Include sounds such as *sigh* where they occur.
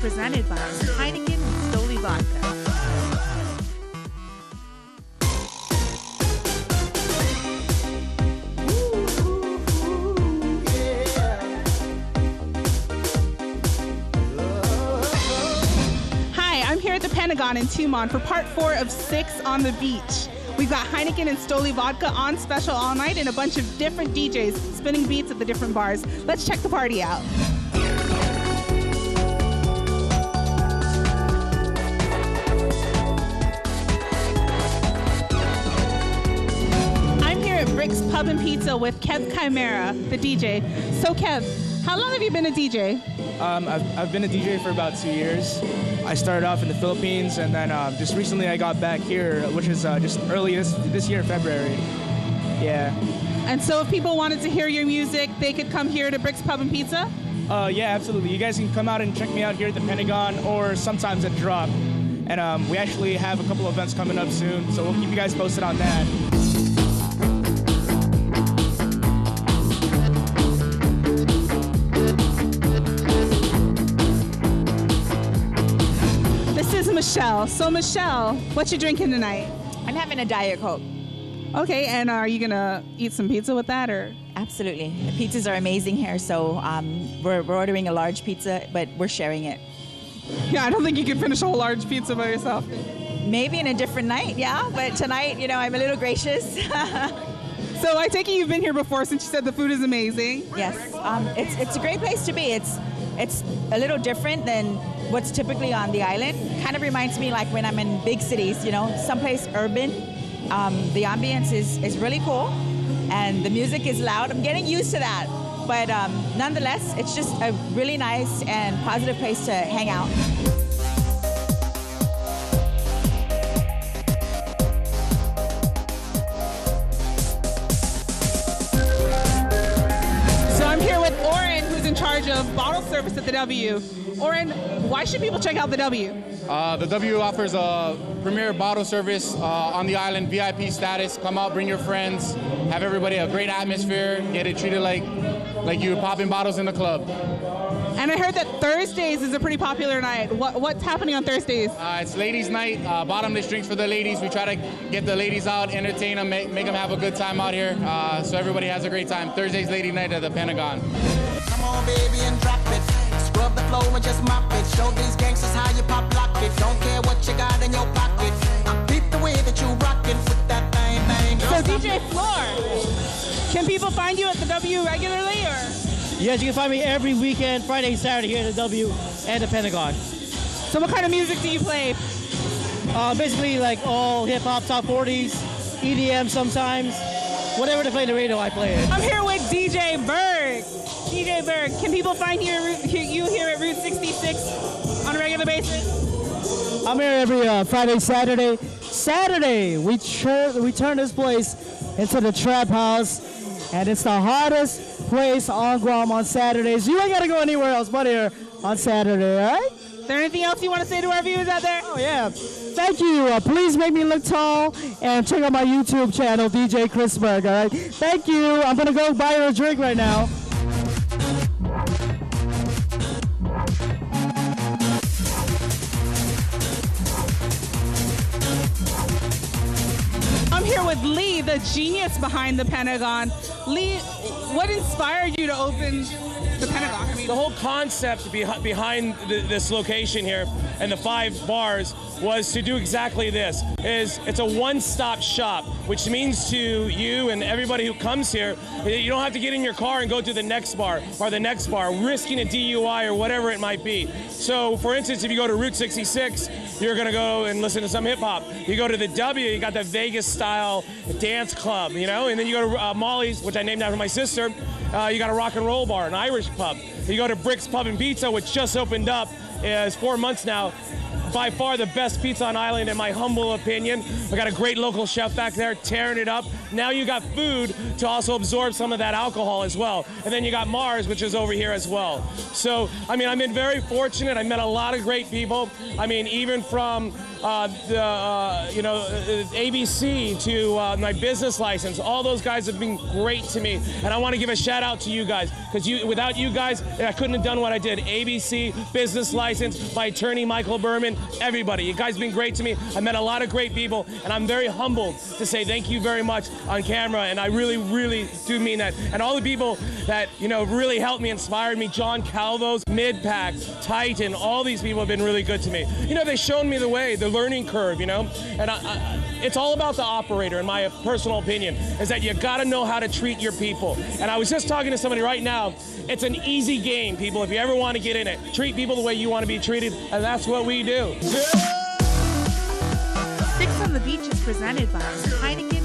presented by Heineken and Stoli Vodka. Hi, I'm here at the Pentagon in Tumon for part four of six on the beach. We've got Heineken and Stoli vodka on special all night and a bunch of different DJs spinning beats at the different bars. Let's check the party out. Pub and Pizza with Kev Chimera, the DJ. So, Kev, how long have you been a DJ? Um, I've, I've been a DJ for about two years. I started off in the Philippines, and then um, just recently I got back here, which is uh, just early this, this year, February. Yeah. And so, if people wanted to hear your music, they could come here to Brick's Pub and Pizza? Uh, yeah, absolutely. You guys can come out and check me out here at the Pentagon or sometimes at Drop. And um, we actually have a couple events coming up soon, so we'll keep you guys posted on that. Michelle. So, Michelle, what you drinking tonight? I'm having a Diet Coke. Okay, and are you gonna eat some pizza with that, or? Absolutely. The pizzas are amazing here, so um, we're, we're ordering a large pizza, but we're sharing it. *laughs* Yeah, I don't think you could finish a whole large pizza by yourself. Maybe in a different night, yeah, but tonight, you know, I'm a little gracious. *laughs* So I take it you've been here before since you said the food is amazing. yes, um, it's, it's a great place to be. It's, it's a little different than what's typically on the island. Kind of reminds me like when I'm in big cities, you know, someplace urban. Um, the ambience is, is really cool, and the music is loud. I'm getting used to that. But um, nonetheless, it's just a really nice and positive place to hang out. Charge of bottle service at the W. Oren, why should people check out the W? Uh, the W offers a premier bottle service uh, on the island, VIP status. Come out, bring your friends, have everybody a great atmosphere, get it treated like like you were popping bottles in the club. And I heard that Thursdays is a pretty popular night. What, what's happening on Thursdays? Uh, it's ladies' night, uh, bottomless drinks for the ladies. We try to get the ladies out, entertain them, make, make them have a good time out here, uh, so everybody has a great time. Thursday's lady night at the Pentagon. Come on, baby, and drop it. Scrub the flow and just mop it. Show these gangsters how you pop lock it. Don't care what you got in your pocket. I peep the way that you rock it with that thing, bang. So DJ Floor, can people find you at the W regularly, or? Yes, you can find me every weekend, Friday, Saturday here at the W and the Pentagon. So what kind of music do you play? Uh, basically, like all hip hop, top 40s, EDM sometimes. Whatever they play on the radio, I play it. I'm here with DJ Berg. Berg, can people find you, you here at Route 66 on a regular basis? I'm here every uh, Friday, Saturday. Saturday, we, tur- we turn this place into the trap house, and it's the hottest place on Guam on Saturdays. You ain't gotta go anywhere else but here on Saturday, all right? Is there anything else you want to say to our viewers out there? Oh yeah. Thank you. Uh, please make me look tall and check out my YouTube channel, DJ Chris Berg. All right. Thank you. I'm gonna go buy her a drink right now. Genius behind the Pentagon. Lee, what inspired you to open the Pentagon? I mean, The whole concept beh- behind th- this location here and the five bars was to do exactly this. Is it's a one-stop shop, which means to you and everybody who comes here, you don't have to get in your car and go to the next bar or the next bar, risking a DUI or whatever it might be. So, for instance, if you go to Route 66, you're gonna go and listen to some hip hop. You go to the W, you got the Vegas style dance club, you know, and then you go to uh, Molly's, which I named after my sister. Uh, you got a rock and roll bar, an Irish pub. You go to Brick's Pub and Pizza, which just opened up. It's four months now. By far the best pizza on island, in my humble opinion. We got a great local chef back there tearing it up, Now you got food to also absorb some of that alcohol as well. And then you got Mars, which is over here as well. So, I mean, I've been very fortunate. I met a lot of great people. I mean, even from uh, the, uh, you know, uh, ABC to uh, my business license. All those guys have been great to me, and I want to give a shout out to you guys because you, without you guys, I couldn't have done what I did. ABC, business license, my attorney Michael Berman, everybody. You guys have been great to me. I met a lot of great people, and I'm very humbled to say thank you very much on camera, and I really, really do mean that. And all the people that you know really helped me, inspired me. John Calvo's, Midpack, Titan, all these people have been really good to me. You know, they've shown me the way. The learning curve, you know? And I, I, it's all about the operator, in my personal opinion, is that you got to know how to treat your people. And I was just talking to somebody right now. It's an easy game, people, if you ever want to get in it. Treat people the way you want to be treated, and that's what we do. Six on the Beach is presented by Heineken